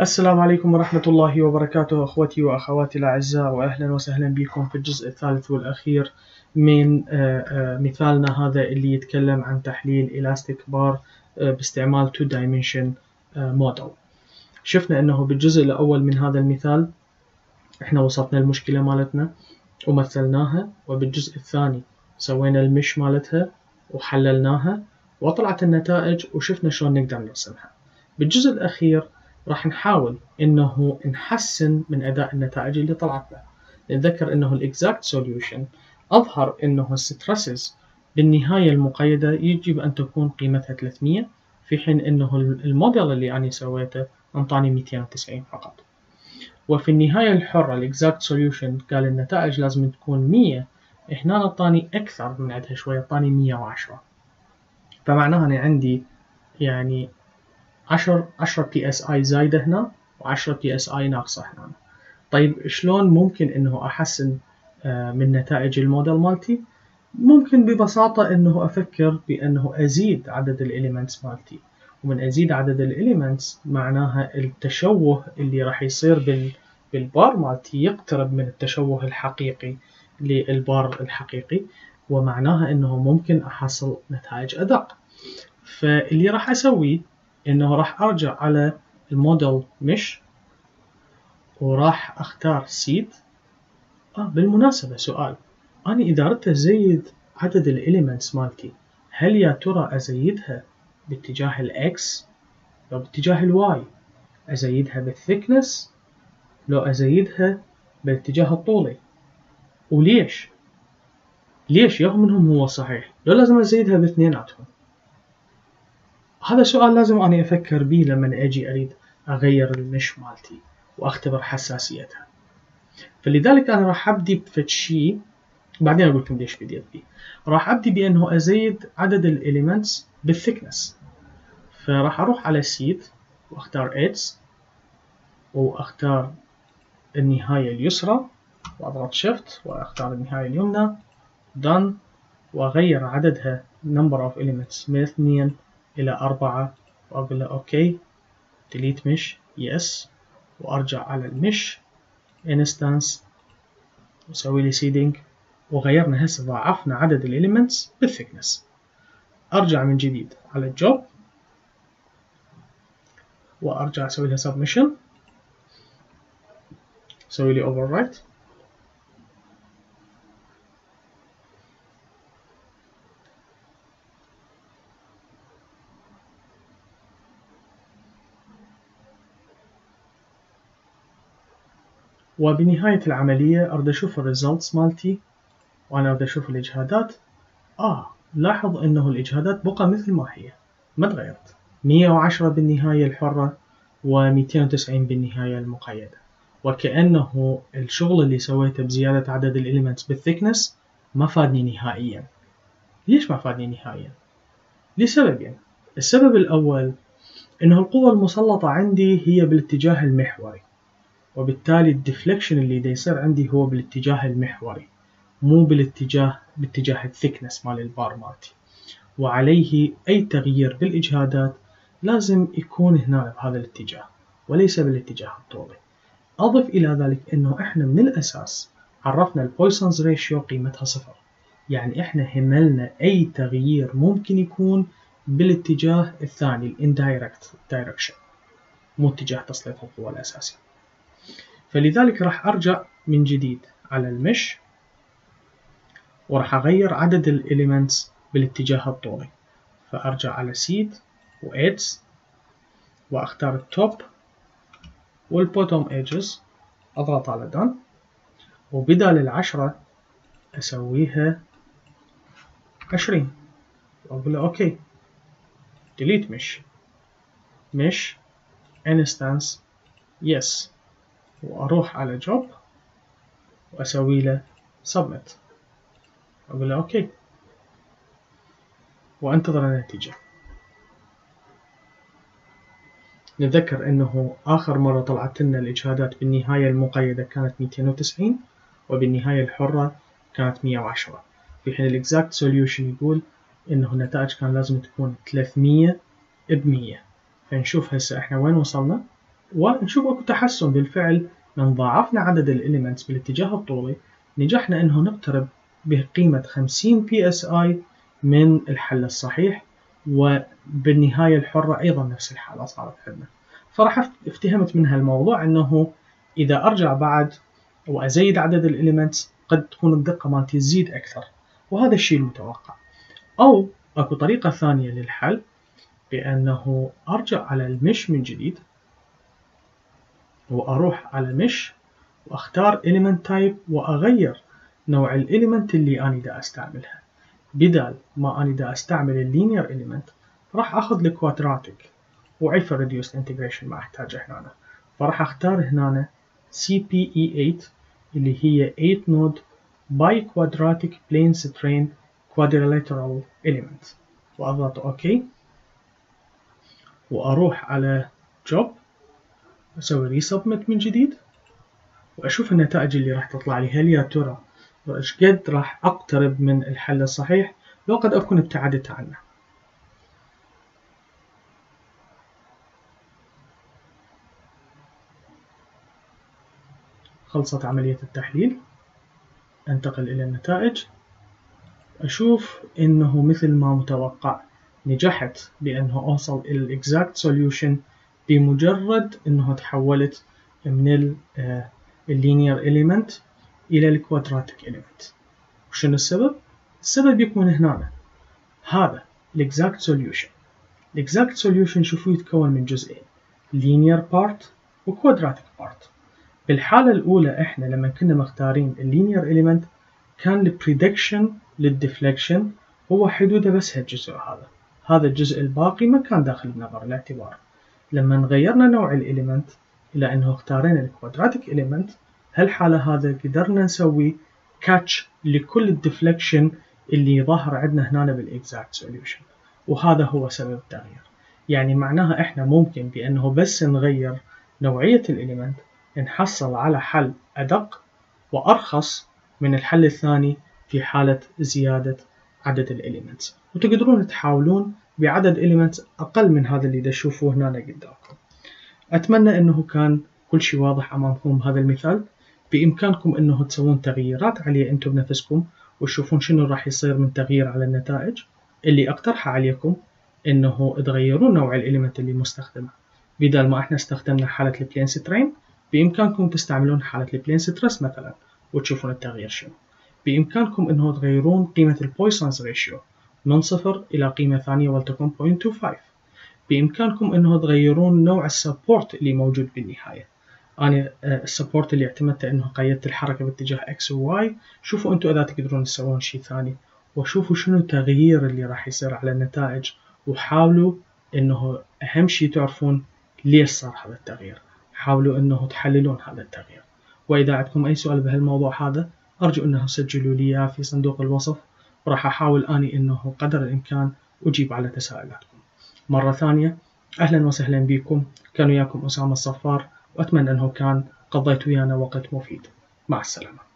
السلام عليكم ورحمة الله وبركاته أخوتي وأخواتي الأعزاء وأهلا وسهلا بكم في الجزء الثالث والأخير من آه، آه، مثالنا هذا اللي يتكلم عن تحليل إلاستيك بار آه، باستعمال 2 dimension model. شفنا أنه بالجزء الأول من هذا المثال إحنا وصفنا المشكلة مالتنا ومثلناها وبالجزء الثاني سوينا المش مالتها وحللناها وطلعت النتائج وشفنا شلون نقدر نرسمها. بالجزء الأخير راح نحاول إنه نحسن من أداء النتائج اللي طلعت لنا نتذكر إنه ال exact solution أظهر إنه ال stresses بالنهاية المقيدة يجب أن تكون قيمتها 300 في حين إنه الموديل اللي أنا سويته أنطاني 290 فقط. وفي النهاية الحرة ال exact solution قال النتائج لازم تكون 100 هنا اعطاني أكثر من عندها شوية اعطاني 110 فمعناها أنا عندي يعني 10 10 psi زايدة هنا و10 psi ناقصة هنا. طيب شلون ممكن إنه أحسن آه، من نتائج الموديل مالتي؟ ممكن ببساطة إنه أفكر بإنه أزيد عدد ال elements مالتي. ومن أزيد عدد ال elements معناها التشوه اللي راح يصير بال بالبار مالتي يقترب من التشوه الحقيقي للبار الحقيقي ومعناها إنه ممكن أحصل نتائج أدق. فاللي راح أسويه إنه راح أرجع على ال model mesh وراح أختار seed آه بالمناسبة سؤال أنا إذا أردت أزيد عدد ال elements مالتي هل يا ترى أزيدها باتجاه ال X لو باتجاه ال Y أزيدها بال thickness لو أزيدها بالاتجاه الطولي وليش؟ ليش يهم منهم هو صحيح؟ لو لازم أزيدها باثنيناتهم هذا سؤال لازم أني أفكر به لما أجي أريد أغير ال mesh مالتي وأختبر حساسيتها. فلذلك أنا راح أبدي بفد شيء بعدين أقول لكم ليش بديت به راح أبدي بأنه أزيد عدد ال elements بال thickness فراح أروح على seed وأختار edges وأختار النهاية اليسرى وأضغط shift وأختار النهاية اليمنى. Done. وأغير عددها number of elements من اثنين إلى أربعة وأقول له okay delete mesh yes وأرجع على ال mesh instance وأسوي لي seeding وغيرنا هسه ضاعفنا عدد ال elements بال thickness أرجع من جديد على الجوب وأرجع أسوي لها submission أسوي لي overwrite. وبنهاية العملية أريد أشوف الريزلتس مالتي وأنا أريد أشوف الإجهادات. آه لاحظ أنه الإجهادات بقى مثل ما هي. ما تغيرت. 110 بالنهاية الحرة و290 بالنهاية المقيدة وكأنه الشغل اللي سويته بزيادة عدد ال elements بال thickness ما فادني نهائيا. ليش ما فادني نهائيا؟ لسببين السبب الأول أنه القوة المسلطة عندي هي بالاتجاه المحوري. وبالتالي ال deflection اللي دا يصير عندي هو بالاتجاه المحوري مو بالاتجاه باتجاه ال thickness مال البار مالتي. وعليه أي تغيير بالإجهادات لازم يكون هنا بهذا الاتجاه وليس بالاتجاه الطولي أضف إلى ذلك أنه إحنا من الأساس عرفنا ال Poisson's ratio قيمتها صفر. يعني إحنا هملنا أي تغيير ممكن يكون بالاتجاه الثاني ال indirect direction مو اتجاه تسليط القوى الأساسي فلذلك راح أرجع من جديد على ال mesh وراح أغير عدد ال elements بالاتجاه الطولي فأرجع على seed edges وأختار ال top وال bottom edges أضغط على done وبدال العشرة أسويها عشرين. وأقول له OK. delete mesh mesh instance yes. وأروح على job وأسوي له submit. أقول له OK. وأنتظر النتيجة. نتذكر إنه آخر مرة طلعت لنا الإجهادات بالنهاية المقيدة كانت 290 وبالنهاية الحرة كانت 110 في حين ال exact solution يقول إنه النتائج كان لازم تكون 300 ب 100 فنشوف هسه إحنا وين وصلنا. ونشوف اكو تحسن بالفعل. من ضاعفنا عدد ال elements بالاتجاه الطولي نجحنا انه نقترب بقيمة 50 psi من الحل الصحيح وبالنهاية الحرة أيضا نفس الحالة صارت عندنا. فراح افتهمت من هالموضوع انه إذا أرجع بعد وأزيد عدد ال elements قد تكون الدقة مالتي تزيد أكثر وهذا الشيء المتوقع. أو أكو طريقة ثانية للحل بأنه أرجع على ال mesh من جديد. وأروح على mesh وأختار element type وأغير نوع ال element اللي أني دا أستعملها. بدال ما أني دا أستعمل ال linear element راح أخذ ال quadratic وعيف reduced integration ما أحتاجه هنا. فراح أختار هنا CPE8 اللي هي 8 node biquadratic plane strain quadrilateral element. وأضغط أوكي وأروح على job. أسوي ريسبمت من جديد وأشوف النتائج اللي راح تطلع لي. هل يا ترى إيش قد راح أقترب من الحل الصحيح؟ لو قد أكون ابتعدت عنه. خلصت عملية التحليل. أنتقل إلى النتائج. أشوف إنه مثل ما متوقع نجحت بأنه أوصل إلى ال exact solution بمجرد أنه تحولت من ال linear element إلى ال quadratic element وشنو السبب؟ السبب يكون هنا. هذا ال exact solution ال exact solution شوفوا يتكون من جزئين. linear part و quadratic part. بالحالة الأولى إحنا لما كنا مختارين ال linear element كان ال prediction لل deflection هو حدوده بس هالجزء هذا. هذا الجزء الباقي ما كان داخل بنظر الاعتبار لما غيرنا نوع ال element إلى أنه اختارينا ال quadratic element هالحالة هذا قدرنا نسوي catch لكل ال deflection اللي ظاهر عندنا هنا بال exact solution وهذا هو سبب التغيير يعني معناها إحنا ممكن بأنه بس نغير نوعية ال element نحصل على حل أدق وأرخص من الحل الثاني في حالة زيادة عدد ال elements. وتقدرون تحاولون بعدد elements أقل من هذا اللي تشوفوه هنا قدامكم. أتمنى أنه كان كل شيء واضح أمامكم هذا المثال. بإمكانكم أنه تسوون تغييرات عليه أنتم بنفسكم وتشوفون شنو راح يصير من تغيير على النتائج. اللي أقترحه عليكم أنه تغيرون نوع ال element اللي مستخدمه. بدل ما إحنا استخدمنا حالة ال plane strain بإمكانكم تستعملون حالة ال plane stress مثلا وتشوفون التغيير شنو. بإمكانكم أنه تغيرون قيمة ال Poisson's ratio من صفر إلى قيمة ثانية ولتكن 0.25 بإمكانكم أنه تغيرون نوع ال support اللي موجود بالنهاية. أنا آه، ال support اللي اعتمدته أنه قيدت الحركة باتجاه X و Y. شوفوا أنتم إذا تقدرون تسوون شيء ثاني. وشوفوا شنو التغيير اللي راح يصير على النتائج. وحاولوا أنه أهم شيء تعرفون ليش صار هذا التغيير. حاولوا أنه تحللون هذا التغيير. وإذا عندكم أي سؤال بهالموضوع هذا أرجو أنه تسجلوا لي في صندوق الوصف. وراح أحاول أني أنه قدر الإمكان أجيب على تساؤلاتكم. مرة ثانية أهلا وسهلا بكم. كان وياكم أسامة الصفار وأتمنى أنه كان. قضيت ويانا وقت مفيد. مع السلامة.